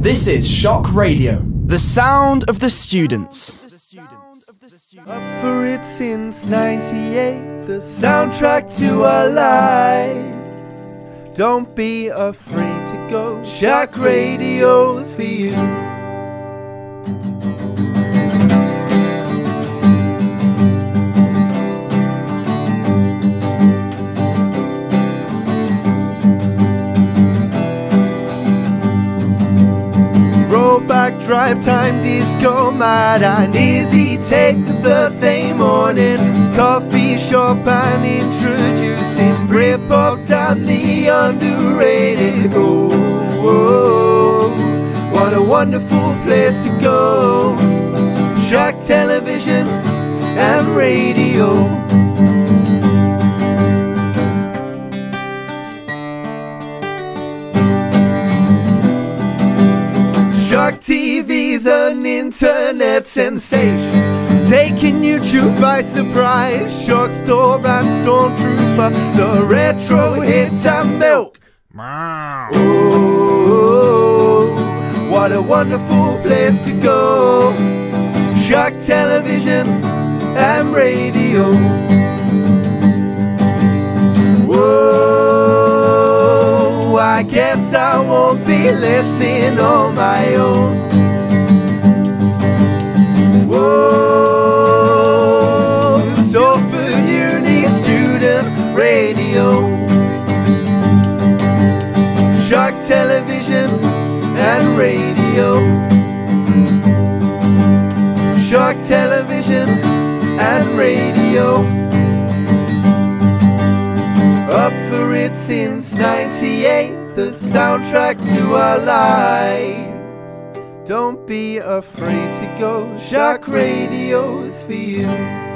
This is Shock Radio, the sound of the students. Up for it since 98, the soundtrack to our lives. Don't be afraid to go, Shock Radio's for you. Drive time disco mad and easy take the Thursday morning coffee shop and introducing Britpop down the underrated. Oh, oh, what a wonderful place to go! Shock television and radio. TV's an internet sensation, taking YouTube by surprise. Shock Store and Stormtrooper, the retro hits and milk. Oh, what a wonderful place to go! Shock television and radio. I guess I won't be listening on my own. Whoa, Salford Uni Student Radio. Shock television and radio. Shock television and radio. Up for it since 98, the soundtrack to our lives. Don't be afraid to go, Shock Radio's for you.